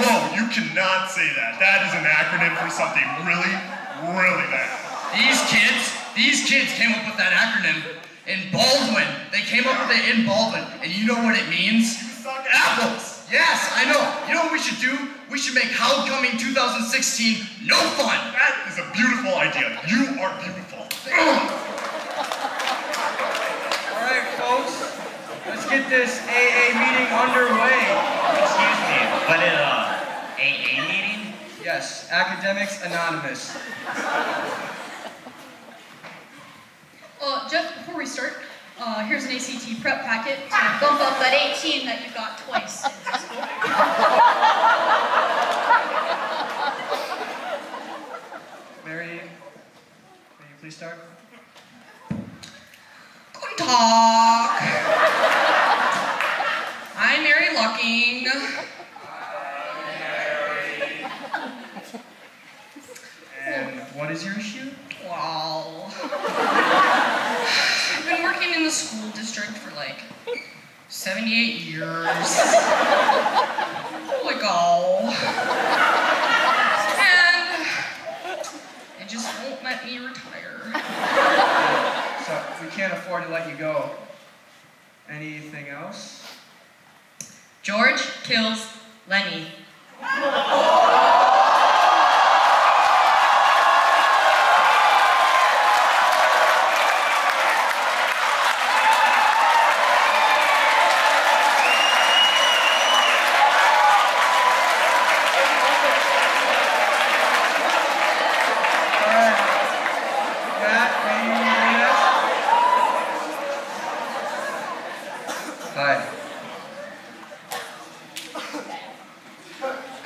whoa, you cannot say that. That is an acronym for something really, really bad. These kids, these kids came up with that acronym in Baldwin. They came up with it in Baldwin. And you know what it means? You suck Apples! Yes, I know. You know what we should do? We should make Homecoming 2016 no fun. That is a beautiful idea. You are beautiful. All right, folks, let's get this AA meeting underway. Excuse me, but it, AA Yes, Academics Anonymous. Uh, Jeff, before we start, uh, here's an ACT prep packet to bump up that 18 that you got twice in high school. Mary, may you please start? Guten Tag. I'm Mary Lucking. And what is your issue? Wow. I've been working in the school district for like 78 years. Holy cow. And it just won't let me retire. So, we can't afford to let you go. Anything else? George kills Lenny.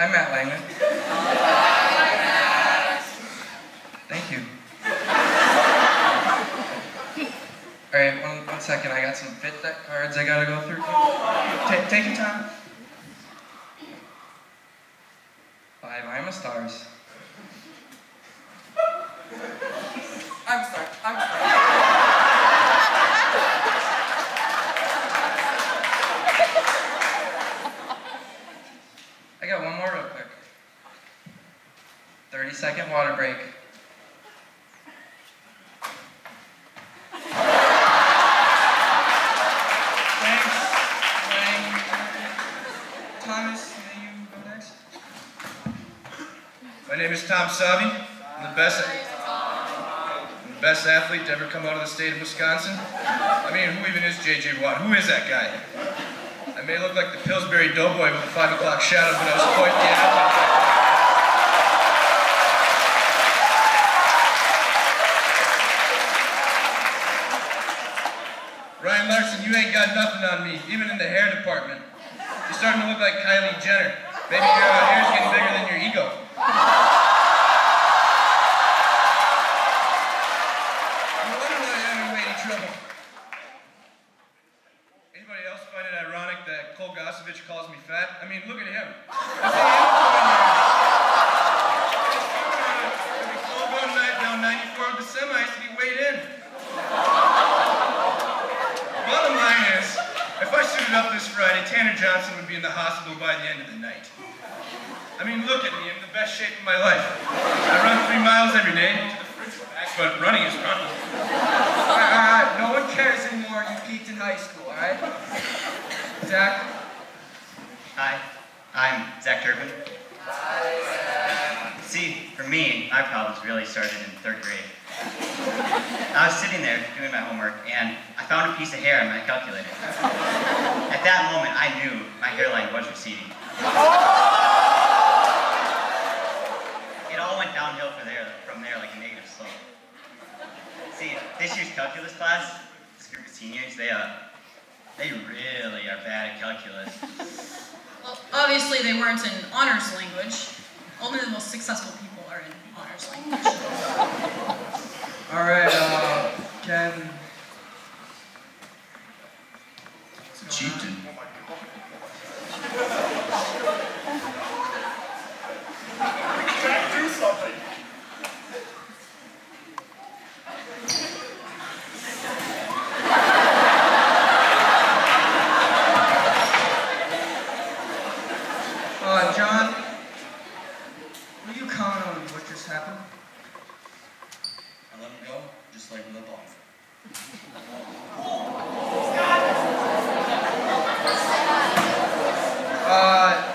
I'm Matt Langman. Thank you. All right, one, one second. I got some fit deck cards I gotta go through. Ta- take your time. Five I'm a stars. I'm sorry. I'm sorry. I got one more real quick. 30 second water break. Thanks. Thomas, may you go next? My name is Tom Savi. I'm the best, I'm the best athlete to ever come out of the state of Wisconsin. I mean, who even is J.J. Watt? Who is that guy? I may look like the Pillsbury Doughboy with a five o'clock shadow, but I was quite the athlete. You ain't got nothing on me, even in the hair department. You're starting to look like Kylie Jenner. Maybe your uh, hair's getting bigger than your ego. No wonder haven't made any trouble. Anybody else find it ironic that Cole Gosevich calls me fat? I mean, look at him. He Cole going night down 94 of the semis weighed in. Bottom line is, if I suited up this Friday, Tanner Johnson would be in the hospital by the end of the night. I mean, look at me, I'm in the best shape of my life. I run three miles every day to the fridge back, but running is running. All right, all ah, right. No one cares anymore. You peaked in high school, all right? Zach? Hi, I'm Zach Turpin. Hi. See, for me, my problems really started in third grade. I was sitting there doing my homework, and I found a piece of hair on my calculator. At that moment, I knew my hairline was receding. It all went downhill from there, from there like a negative slope. See, this year's calculus class, this group of seniors, they uh, they really are bad at calculus. Well, obviously they weren't in honors language. Only the most successful people are in honors language. All right, uh, Ken. Chieftain. Do something. Uh, John? this happen? I let him go, just like with a bomb. Uh,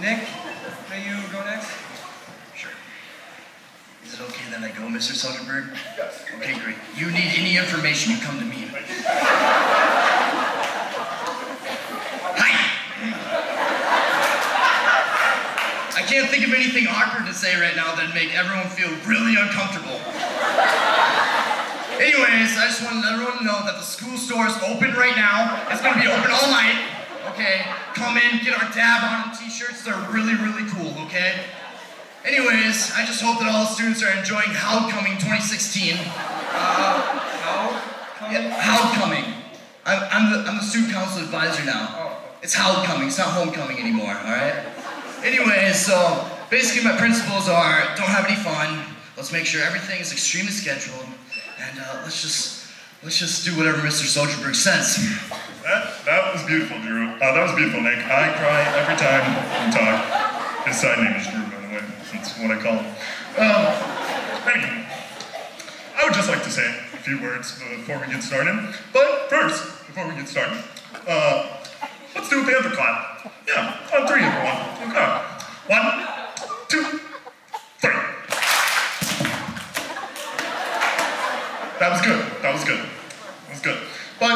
Nick, may you go next? Sure. Is it okay that I go, Mr. Soderberg? Yes. Okay, great. You need any information, you come to me. Hi! I can't think of anything awkward to say right now that'd make everyone feel really uncomfortable. Anyways, I just wanted everyone to know that the school store is open right now. It's gonna be open all night. Okay? Come in, get our dab on t-shirts. They're really, really cool, okay? Anyways, I just hope that all the students are enjoying Howcoming 2016. How? Come Yeah, Howcoming. I'm, I'm, the, I'm the student council advisor now. Oh. It's Howcoming, it's not homecoming anymore, alright? Anyways, so basically my principles are don't have any fun, let's make sure everything is extremely scheduled, and uh, let's just let's just do whatever Mr. Soderberg says. That, that was beautiful, Drew. Uh, that was beautiful, Nick. I cry every time you talk. His side name is Drew, by the way. That's what I call him. Um, anyway, I would just like to say a few words before we get started. But first, before we get started, uh, let's do a panther clap. Yeah, on three, everyone. Okay. One, two, three. That was good. That was good. That was good. But,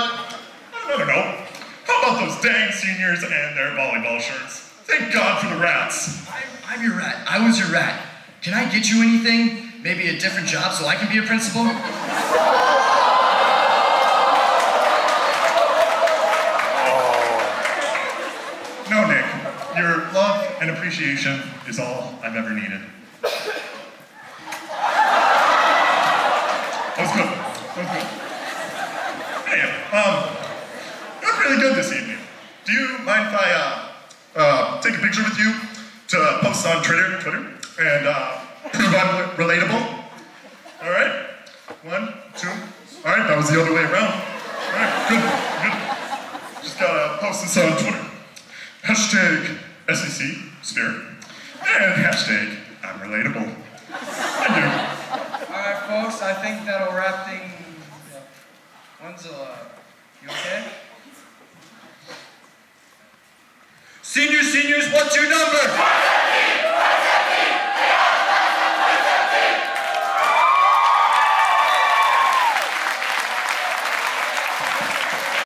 I don't know. How about those dang seniors and their volleyball shirts? Thank God for the rats. I'm, I'm your rat. I was your rat. Can I get you anything? Maybe a different job so I can be a principal? Oh. No, Nick. Your love and appreciation is all I've ever needed. That was good. That was good. Hey, um, you look really good this evening. Do you mind if I, uh, uh, take a picture with you to post on Twitter, Twitter, and, uh, prove I'm relatable? All right? One, two. All right, that was the other way around. All right, good, good. Just gotta post this on Twitter. Hashtag SCC Spirit. And hashtag I'm relatable. I do. All right, folks, I think that'll wrap things up. Wanzilla, you okay? Seniors, seniors, what's your number?